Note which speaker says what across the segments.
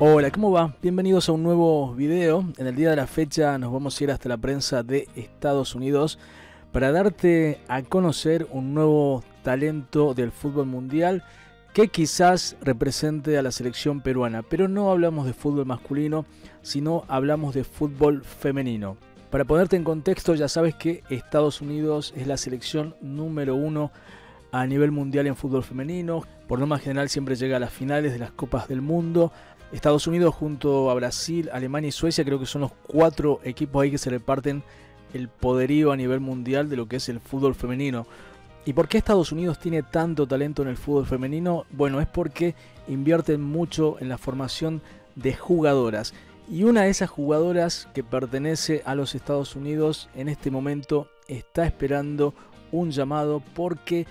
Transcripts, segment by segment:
Speaker 1: Hola, ¿cómo va? Bienvenidos a un nuevo video. En el día de la fecha nos vamos a ir hasta la prensa de Estados Unidos para darte a conocer un nuevo talento del fútbol mundial que quizás represente a la selección peruana. Pero no hablamos de fútbol masculino, sino hablamos de fútbol femenino. Para ponerte en contexto, ya sabes que Estados Unidos es la selección número uno a nivel mundial en fútbol femenino. Por norma general siempre llega a las finales de las Copas del Mundo. Estados Unidos junto a Brasil, Alemania y Suecia creo que son los cuatro equipos ahí que se reparten el poderío a nivel mundial de lo que es el fútbol femenino. ¿Y por qué Estados Unidos tiene tanto talento en el fútbol femenino? Bueno, es porque invierten mucho en la formación de jugadoras. Y una de esas jugadoras que pertenece a los Estados Unidos en este momento está esperando un llamado porque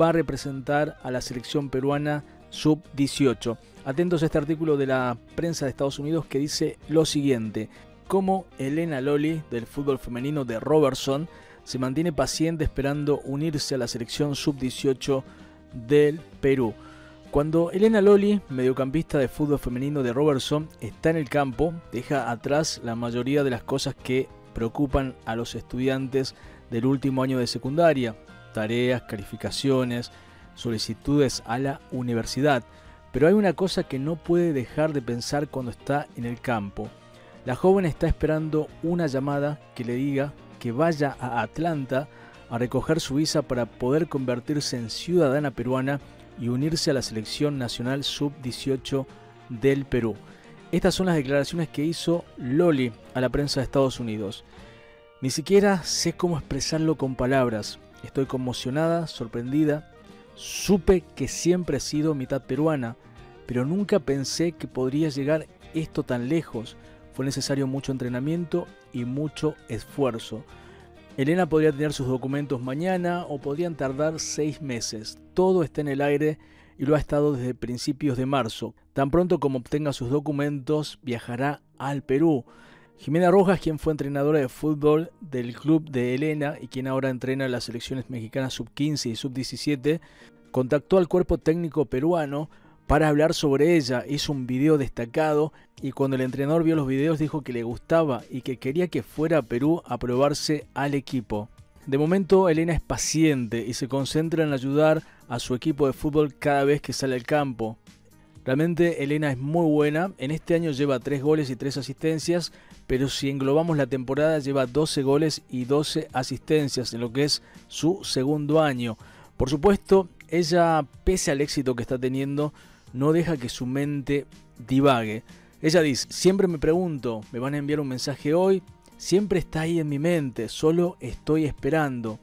Speaker 1: va a representar a la selección peruana sub-18. Atentos a este artículo de la prensa de Estados Unidos que dice lo siguiente, cómo Elena Loli del fútbol femenino de Robertson se mantiene paciente esperando unirse a la selección sub-18 del Perú. Cuando Elena Loli, mediocampista de fútbol femenino de Robertson, está en el campo, deja atrás la mayoría de las cosas que preocupan a los estudiantes del último año de secundaria, tareas, calificaciones, solicitudes a la universidad. Pero hay una cosa que no puede dejar de pensar cuando está en el campo. La joven está esperando una llamada que le diga que vaya a Atlanta a recoger su visa para poder convertirse en ciudadana peruana y unirse a la selección nacional sub-18 del Perú. Estas son las declaraciones que hizo Loli a la prensa de Estados Unidos. Ni siquiera sé cómo expresarlo con palabras. Estoy conmocionada, sorprendida Supe que siempre he sido mitad peruana, pero nunca pensé que podría llegar esto tan lejos. Fue necesario mucho entrenamiento y mucho esfuerzo. Elena podría tener sus documentos mañana o podrían tardar seis meses. Todo está en el aire y lo ha estado desde principios de marzo. Tan pronto como obtenga sus documentos, viajará al Perú. Jimena Rojas, quien fue entrenadora de fútbol del club de Elena y quien ahora entrena las selecciones mexicanas sub-15 y sub-17, contactó al cuerpo técnico peruano para hablar sobre ella. Hizo un video destacado y cuando el entrenador vio los videos dijo que le gustaba y que quería que fuera a Perú a probarse al equipo. De momento Elena es paciente y se concentra en ayudar a su equipo de fútbol cada vez que sale al campo. Realmente Elena es muy buena, en este año lleva 3 goles y 3 asistencias, pero si englobamos la temporada lleva 12 goles y 12 asistencias en lo que es su segundo año. Por supuesto, ella, pese al éxito que está teniendo, no deja que su mente divague. Ella dice, siempre me pregunto, ¿me van a enviar un mensaje hoy? Siempre está ahí en mi mente, solo estoy esperando.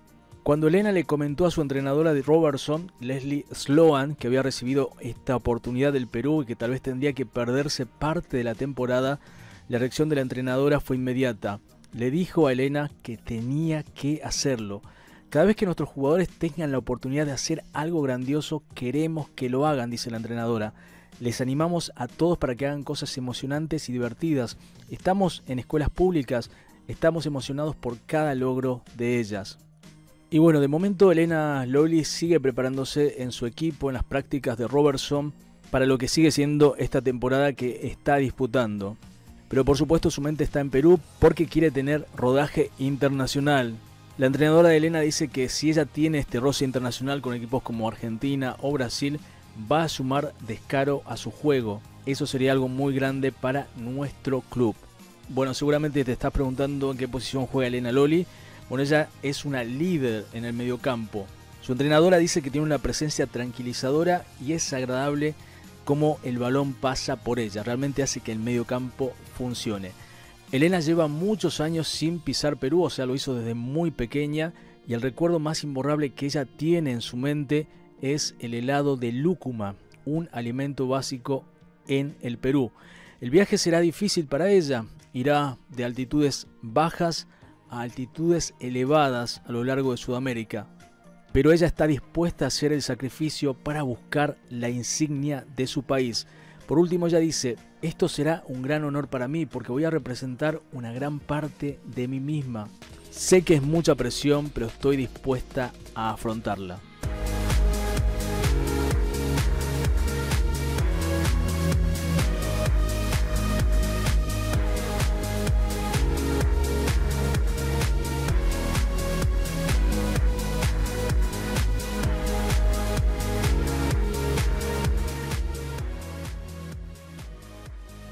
Speaker 1: Cuando Elena le comentó a su entrenadora de Robertson, Leslie Sloan, que había recibido esta oportunidad del Perú y que tal vez tendría que perderse parte de la temporada, la reacción de la entrenadora fue inmediata. Le dijo a Elena que tenía que hacerlo. Cada vez que nuestros jugadores tengan la oportunidad de hacer algo grandioso, queremos que lo hagan, dice la entrenadora. Les animamos a todos para que hagan cosas emocionantes y divertidas. Estamos en escuelas públicas, estamos emocionados por cada logro de ellas. Y bueno, de momento Elena Loli sigue preparándose en su equipo, en las prácticas de Robertson, para lo que sigue siendo esta temporada que está disputando. Pero por supuesto su mente está en Perú porque quiere tener rodaje internacional. La entrenadora de Elena dice que si ella tiene este roce internacional con equipos como Argentina o Brasil, va a sumar descaro a su juego. Eso sería algo muy grande para nuestro club. Bueno, seguramente te estás preguntando en qué posición juega Elena Loli. Bueno, ella es una líder en el mediocampo. Su entrenadora dice que tiene una presencia tranquilizadora y es agradable como el balón pasa por ella. Realmente hace que el mediocampo funcione. Elena lleva muchos años sin pisar Perú, o sea, lo hizo desde muy pequeña y el recuerdo más imborrable que ella tiene en su mente es el helado de lúcuma, un alimento básico en el Perú. El viaje será difícil para ella, irá de altitudes bajas a altitudes elevadas a lo largo de Sudamérica, pero ella está dispuesta a hacer el sacrificio para buscar la insignia de su país. Por último, ella dice, esto será un gran honor para mí porque voy a representar una gran parte de mí misma. Sé que es mucha presión, pero estoy dispuesta a afrontarla.